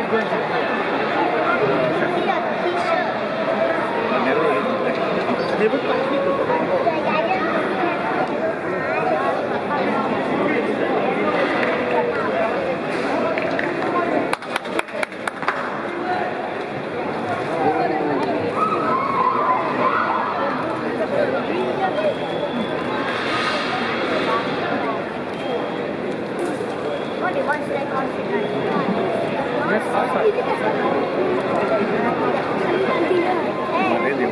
我得我先看时间。Yes. Ini di